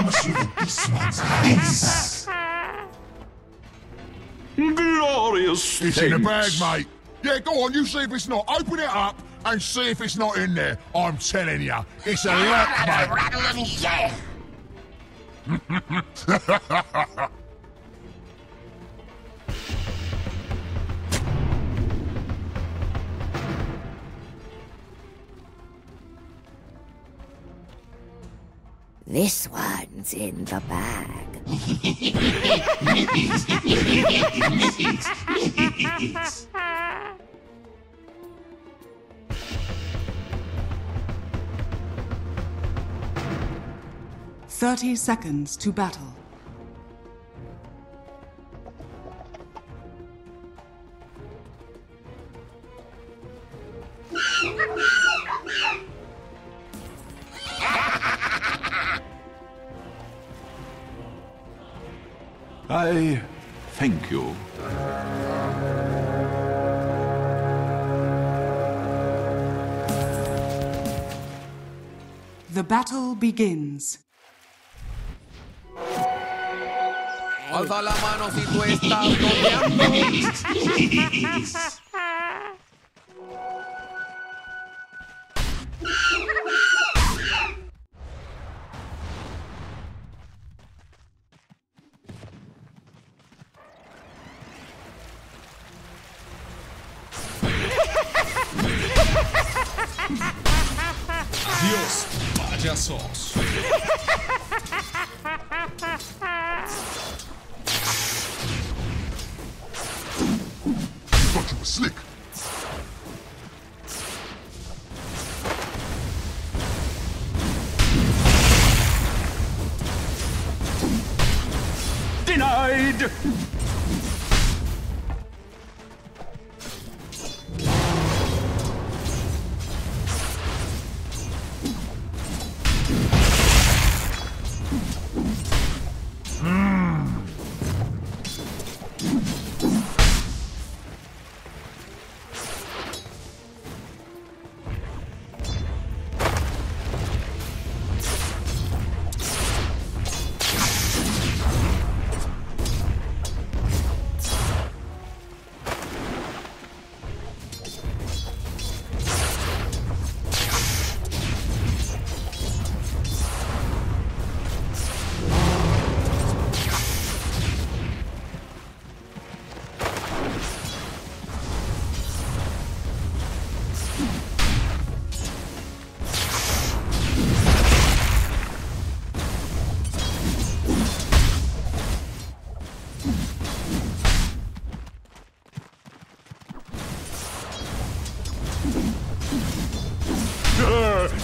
promise you that this one's his. Glorious It's in the bag, mate. Yeah, go on, you see if it's not. Open it up and see if it's not in there. I'm telling you, it's a lot, mate. Rattle him, yeah. This one's in the bag. Thirty seconds to battle. I thank you. The battle begins. Alza la mano si tú estás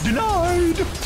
denied!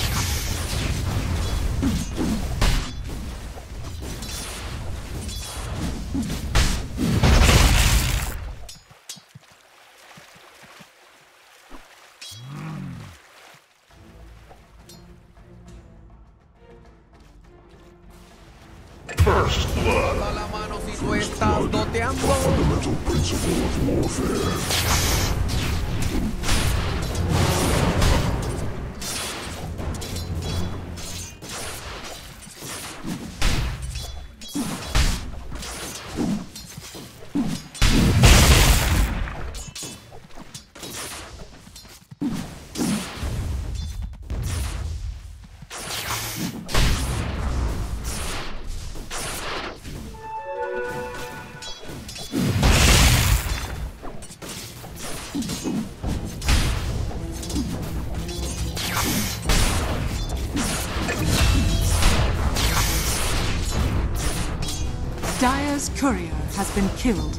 Dyer's courier has been killed.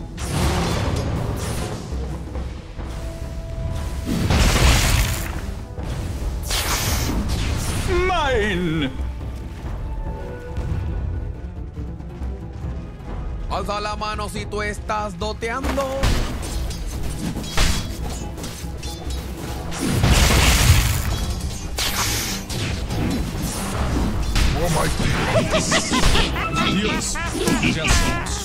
Mine! Alza la mano si tú estás doteando. Mate. Adiós, payasos.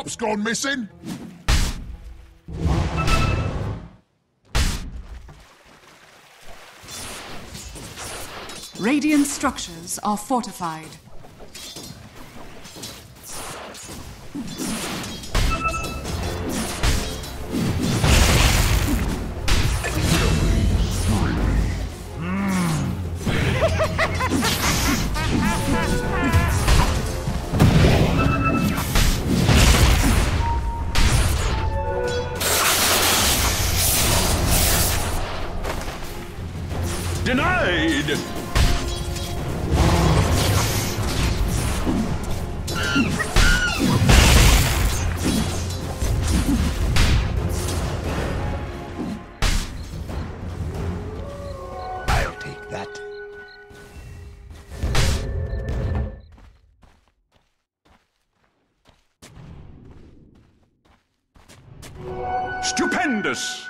Top's gone missing. Radiant structures are fortified. That. Stupendous!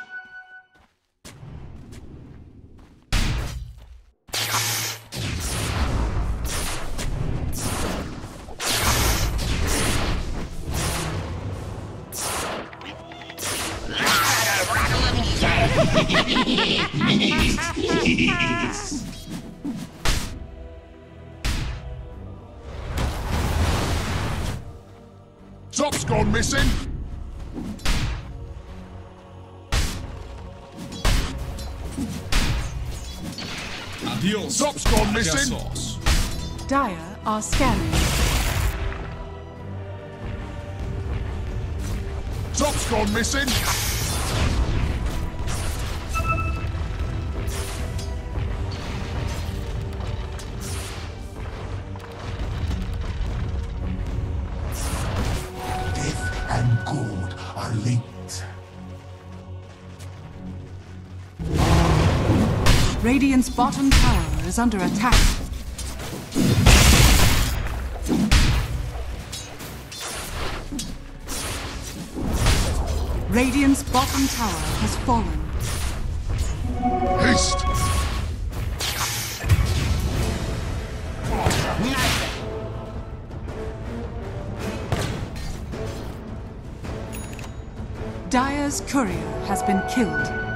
Top's gone missing. Adios. Top's gone missing. Adios. Dire are scanning. Top's gone missing. Radiant's bottom tower is under attack. Radiant's bottom tower has fallen. Haste. Dire's courier has been killed.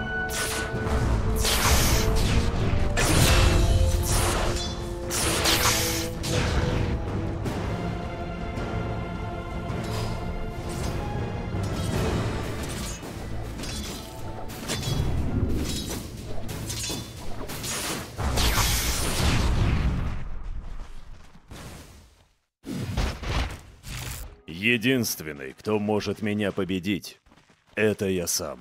Единственный, кто может меня победить, это я сам.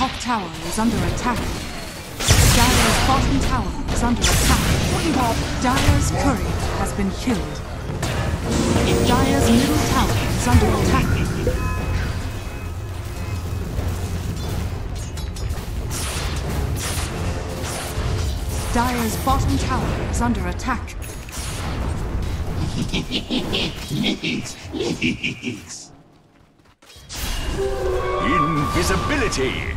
Top tower is under attack. Dire's bottom tower is under attack. Dire's courier has been killed. Dire's middle tower is under attack. Dire's bottom tower is under attack. Invisibility!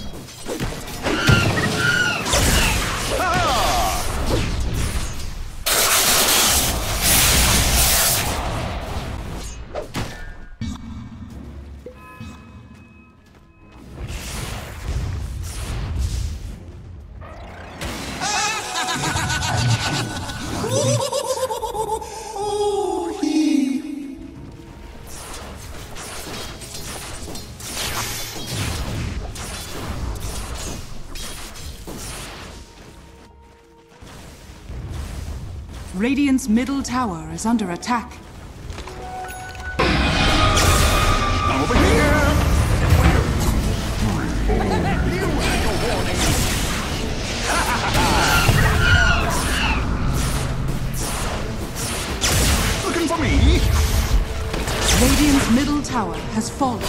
middle tower is under attack. Over here! Looking for me? Radiant's middle tower has fallen.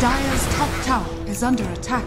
Dire's top tower is under attack.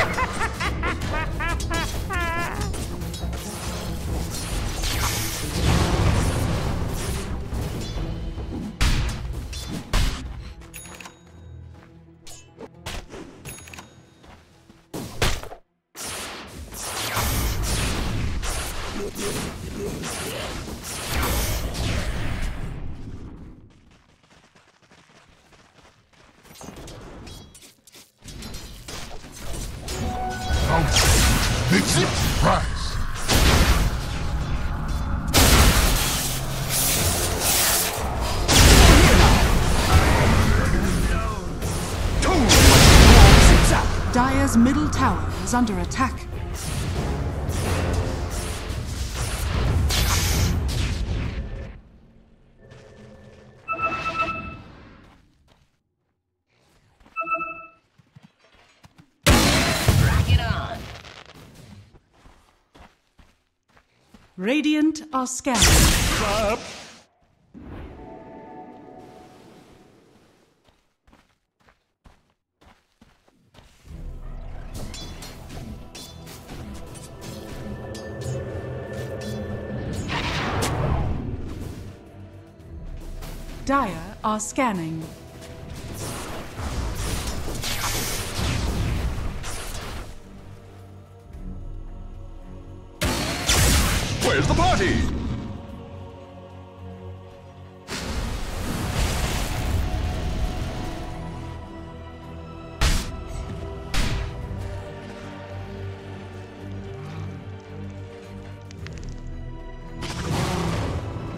Dire's middle tower is under attack. Radiant are scanning. Dire are scanning. Where's the party?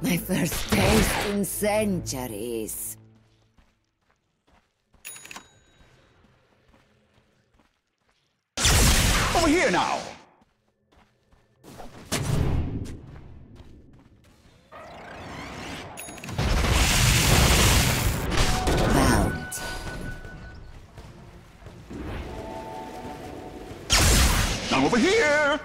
My first taste in centuries. Over here now. Over here.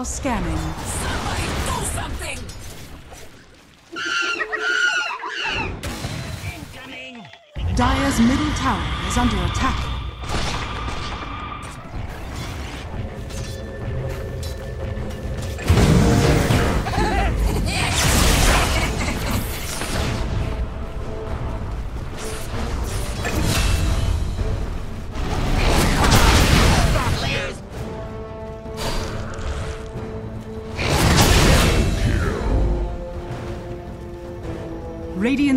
Are scanning.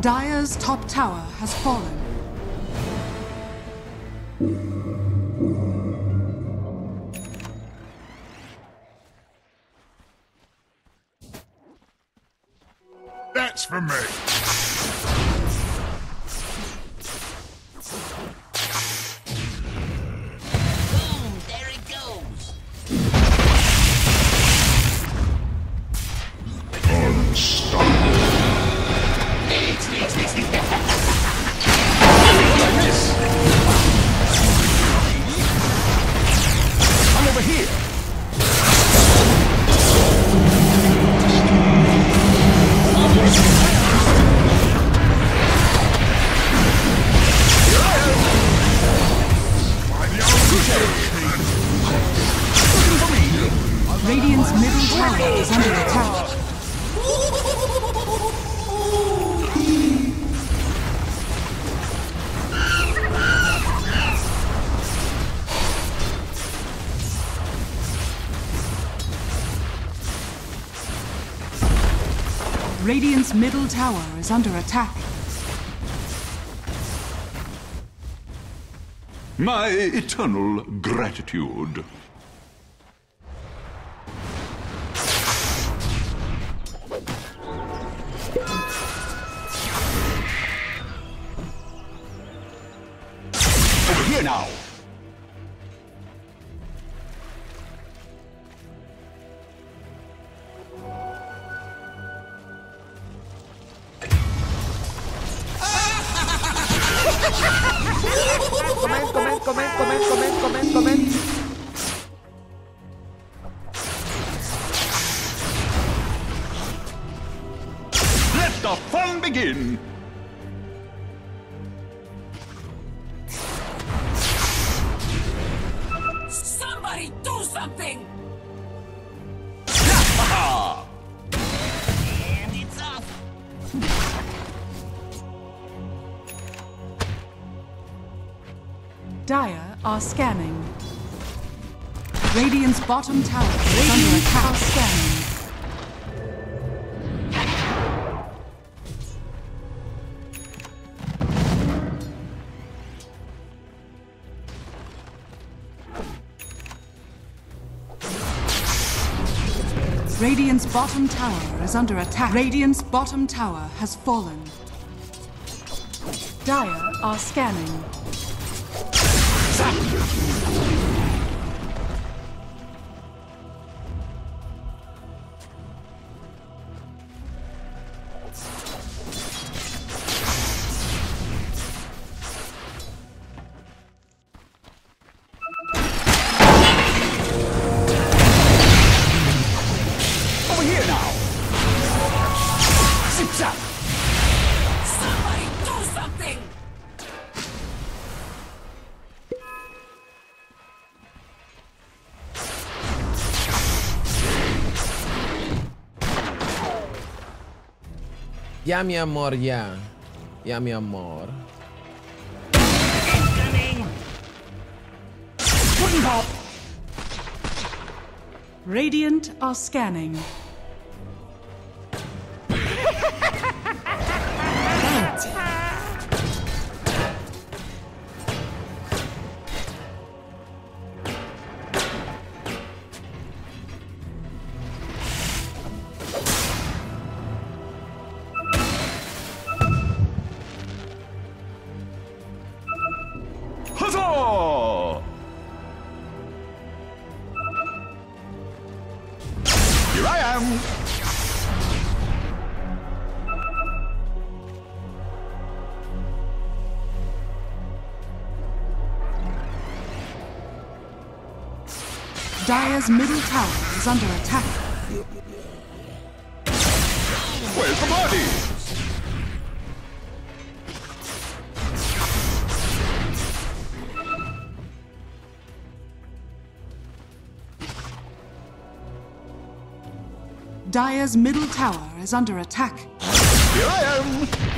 Dire's top tower has fallen. That's for me. Radiant's middle tower is under attack. My eternal gratitude. Dire are scanning. Radiant's bottom tower is under attack. scanning. Radiant's bottom tower is under attack. Radiant's bottom tower has fallen. Dire are scanning. すごい。Ya, mi amor, ya. Ya, mi amor. Radiant are scanning. Dire's middle tower is under attack. Where's the body? Dire's middle tower is under attack. Here I am.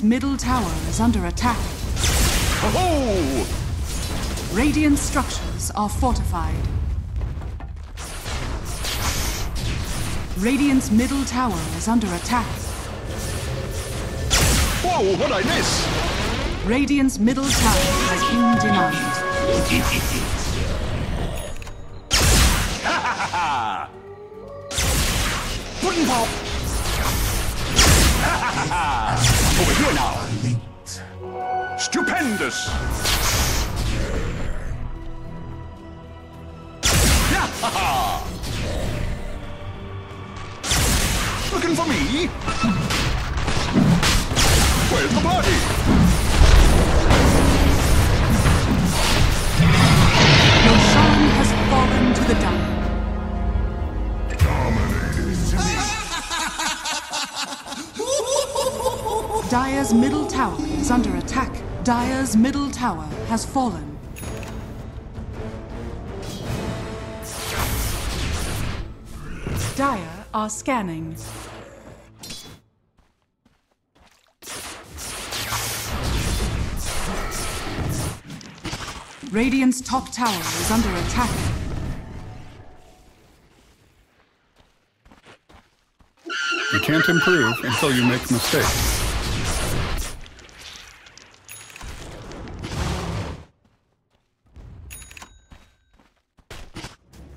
Radiant's middle tower is under attack. Oh! Radiant structures are fortified. Radiant's middle tower is under attack. Whoa, what'd I miss? Radiant's middle tower has been denied. Pudding pop! Over here now! Stupendous! Looking for me? Where's the party? Roshan has fallen to the dire. Dire's middle tower is under attack. Dire's middle tower has fallen. Dire are scanning. Radiant's top tower is under attack. You can't improve until you make mistakes.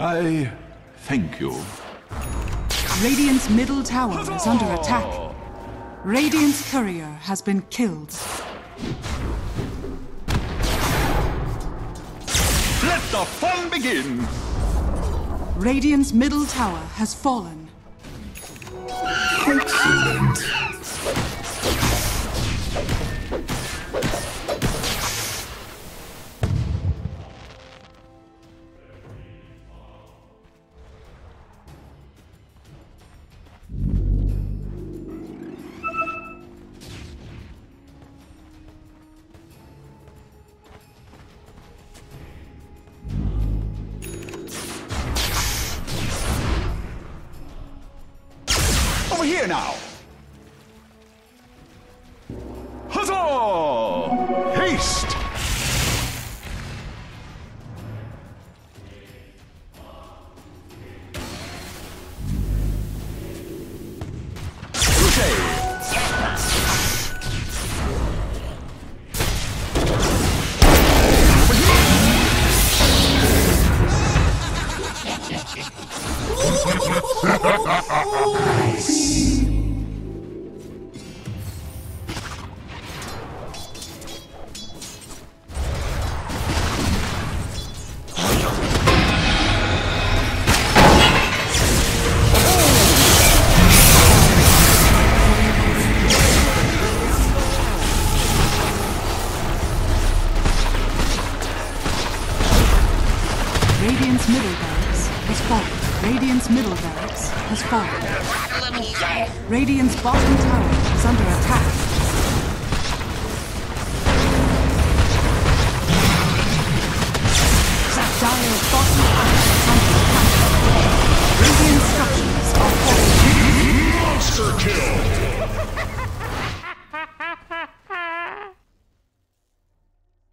I thank you. Radiant's middle tower is under attack. Radiant's courier has been killed. Let the fun begin! Radiant's middle tower has fallen. Excellent.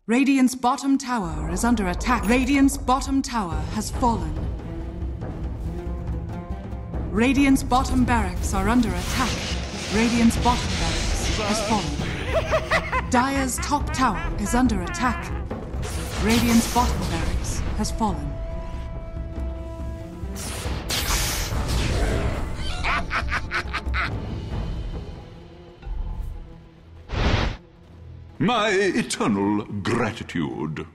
Radiant's bottom tower is under attack. Radiant's bottom tower has fallen. Radiant's bottom barracks are under attack. Radiant's bottom barracks has fallen. Dire's top tower is under attack. Radiant's bottom barracks has fallen. My eternal gratitude.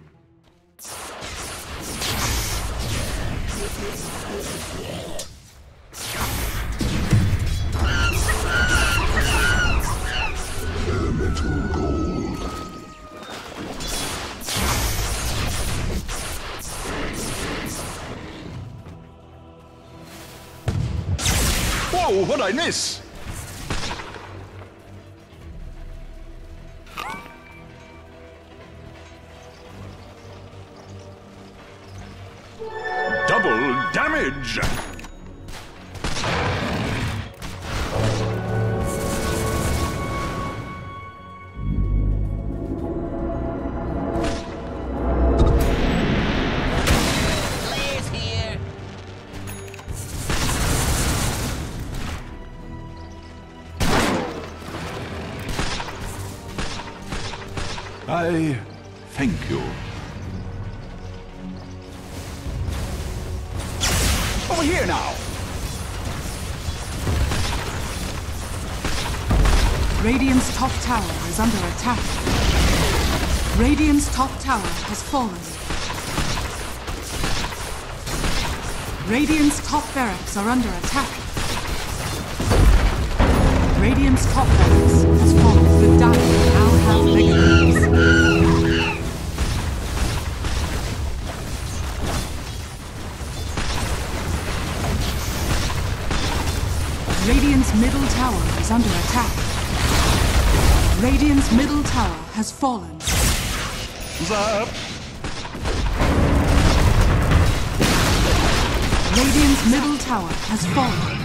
Whoa, what'd I miss? Double Radiant's top tower has fallen. Radiant's top barracks are under attack. Radiant's top barracks has fallen. The Dire now have mega barracks. Radiant's middle tower is under attack. Radiant's middle tower has fallen. Zap! Radiant's middle tower has fallen.